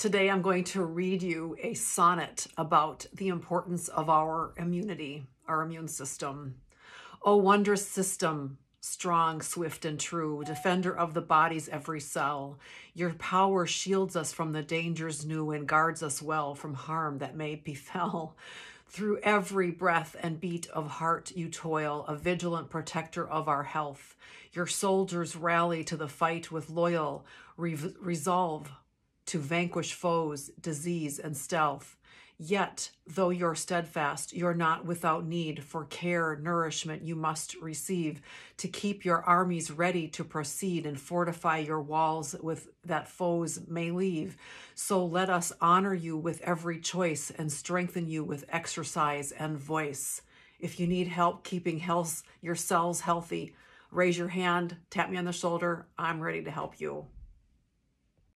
Today I'm going to read you a sonnet about the importance of our immunity, our immune system. O wondrous system, strong, swift, and true, defender of the body's every cell, your power shields us from the dangers new and guards us well from harm that may befell. Through every breath and beat of heart you toil, a vigilant protector of our health. Your soldiers rally to the fight with loyal re- resolve to vanquish foes, disease, and stealth. Yet, though you're steadfast, you're not without need for care, nourishment you must receive to keep your armies ready to proceed and fortify your walls with that foes may leave. So let us honor you with every choice and strengthen you with exercise and voice. If you need help keeping health, your cells healthy, raise your hand, tap me on the shoulder. I'm ready to help you.